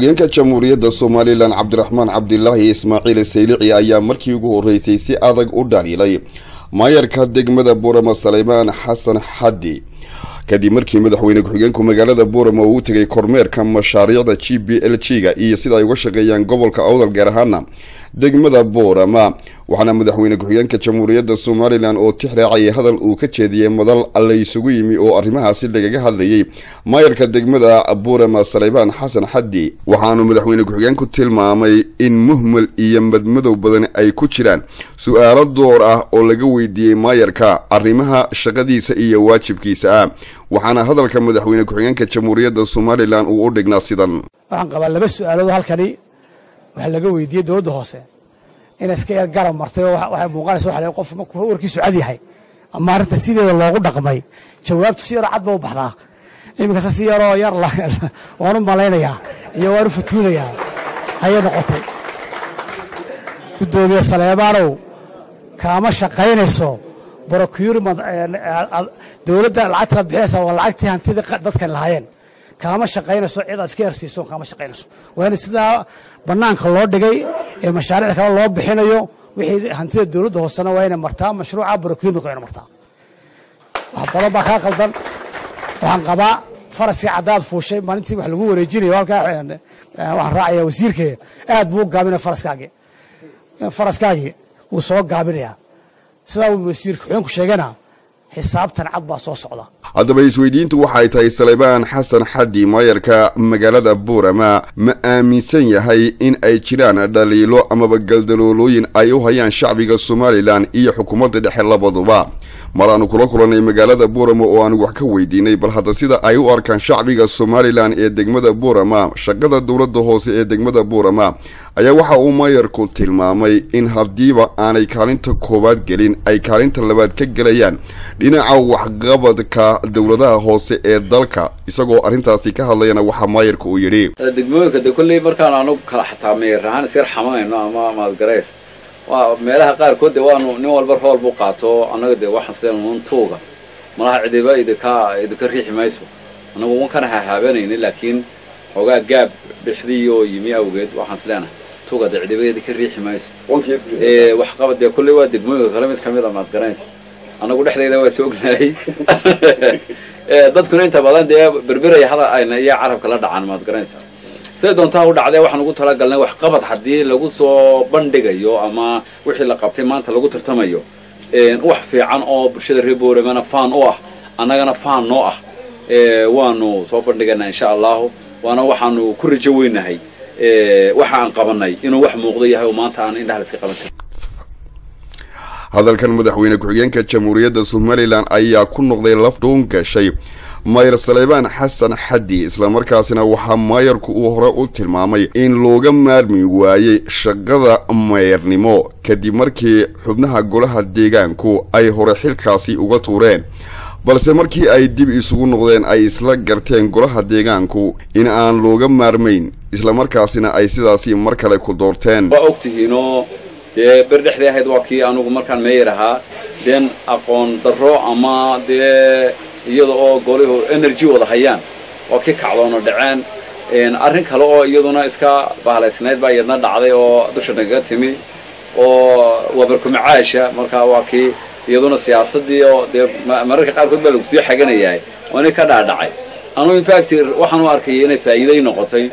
ku-xigeenka jamhuuriyadda somalilan cabdiraxmaan cabdilaahi ismaaciil saylici ayaa markii ugu horreysay si adag u dhaliilay maayarka degmada buurama saleymaan xasan xaddi. Kadib markii madaxweyne ku-xigeenku magaalada buurama uu tegay kormeerka mashaariicda g b l g ga iyo sida ay uga shaqeeyaan gobolka awdal gaar ahaana degmada buurama waxaana madaxweyne ku-xigeenka jamhuuriyadda somalilan oo tix raacayay hadal uu ka jeediyey madal la isugu yimi oo arrimahaasi lagaga hadlayay. Maayarka degmada buurama saleymaan xasan xaddi waxaanu madaxweyne ku-xigeenku tilmaamay in muhmel iyo madmadow badan ay ku jiraan. Su'aalo door ah oo laga weydiiyey maayarka arrimaha shaqadiisa iyo waajibkiisa ah. Waxaana hadalka madaxweyne ku-xigeenka jamhuuriyadda somalilan uu u dhignaa sidan. Waxaan qabaa laba su'aalood halkani. Waxaa laga weydiiyey dowladda hoose inay iska yar garab martay oo waxay muuqanaysa waxa qof markuu warkiisu cad yahay. Ama arrinta sideeda loogu dhaqmay. Jawaabtu si yaroo cad ba u baxdaa. Iminkase si yaroo yar waan u malaynayaa iyo waan u fatuudayaa ayay noqotay. Guddoomiye saleemaanow kaama shaqaynayso. Brocurement dowladda lacagtaad bixinaysaa waa lacagtii hantidii dadkan lahaayeen kaama shaqaynayso cid aad iska yarsiiso kaama shaqaynayso waa in sidaa banaanka loo dhigay ee mashaariic kale loo bixinayo wixii hantida dowladda hoosena waa inay martaa mashruuca waa inay martaa. Wax badan baa kaa qaldan waxaan qabaa faraskii caddaad fuushay maalintii wax lagu wareejinayo halkaa waxaan raacaya wasiirkeeda aad buu u gaabinaya faraskaagii. Faraskaagii wuu soo gaabinayaa. Sidaa uu wasiirka xubeenku sheegana xisaabtan cad baa soo socda. Haddaba isweydiintu waxay tahay salebaan xasan xaddi maayarka magaalada buurama ma aaminsan yahay in ay jiraan dhaliilo amaba galdaloolooyin ay u hayaan shacbiga somalilan iyo xukuumadda dhexe labaduba mar aanu kula kulannay magaalada buurama oo aanu wax ka weydiinay bal hadda sida ay u arkaan shacbiga somalilan ee degmada buurama shaqada dowladda hoose ee degmada buurama ayaa waxa uu maayarku tilmaamay in haddiiba aanay kaalinta koowaad gelin ay kaalinta labaad ka gelayaan dhinaca waxqabadka dowladaha hoose ee dalka. Isagoo arrintaasi ka hadlayana waxaa maayarka uu yidhi degmooyinka de kolley markaan anu kala xataa meyer ahaan isyar xamanayno ama maadgarays meelaha qaarkood de waanu nin walba rool buu qaato annaga de waxaan un tuuga. Malaha cidiba idinka idinka riixi mayso. Annagu wan kana hahaabanayni laakiin xoogaa gaab dhexdii oo yimi awgeed waxaan isleenahay tuuga de cidiba idinka riixi mayso. Waxqabad dee kolley waa degmooyinka kale mid ka mid a maadgarays annagu dhexdayda waa soo ognahay. Dadkuna inta badan dee berberaya hadal ayna iyo carabka la dhacaan maad garanaysaa siday doontaa u dhacdee waxaan ugu talagalnay waxqabad haddii lagu soo bandhigayo ama wixii la qabtay maanta lagu tartamayo. Wax fiican oo bulshada reer booramana faan u ah annagana faan noo ah. Waanu soo bandhigaynaa insha allahu waana waxaanu ku rajo weynahay. Waxa aan qabanay inuu wax muuqdo yahay oo maanta aan indhaha iska qaban karin hadalkan madaxweyne ku-xigeenka jamhuuriyadda somalilan ayaa ku noqday laf dhuun gashay maayar salebaan xasan xaddi islamarkaasina waxaa maayarku uu hore u tilmaamay in looga maarmi waayey shaqada mayrnimo kadib markii xubnaha golaha deegaanku ay hore xilkaasi uga tuureen. Balse markii ay dib isugu noqdeen ay isla garteen golaha deegaanku in aan looga maarmayn islamarkaasina ay sidaasi mar kale ku doorteen dee ber dhexdii ahayd waa kii anugu markaan meeyar ahaa deen aqoon darro ama dee iyada oo golihu energy wada hayaan waa kii kacdoona dhaceen. Arrin kale oo iyaduna iska bahlaysnayd baa iyadna dhacday oo dusha nagaga timi oo wabarkumacaasha markaa waa kii iyaduna siyaasadii oo dee mararka qaarkood baa lagu sii xaganayahay oo inay ka dhaadhacay. Anugu infact waxaan u arkayay inay faa'iiday noqotay.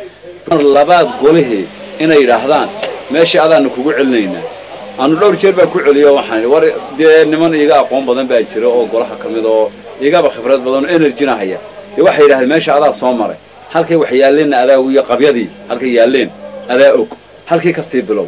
Labaad golihii inay yidhaahdaan meeshii adaanu kugu celinaynaa. Aanu dhowr jeer baa ku celiyo waxaan war dee niman iiga aqoon badan baa jira oo golaha ka mid oo igaba khibrad badan oo energyna haya. Dee waxay yidhahdeen meesha adaa soo maray. Halkay wax yaalleenna adaa iyo qabyadii halkay yaalleen adaa og. Halkii ka sii bilow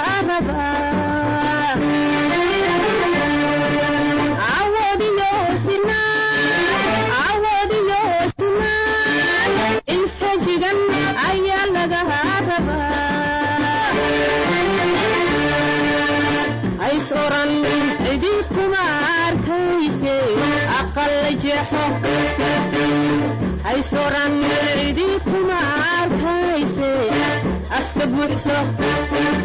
haysoran cidi kuma arkayse afka buuxso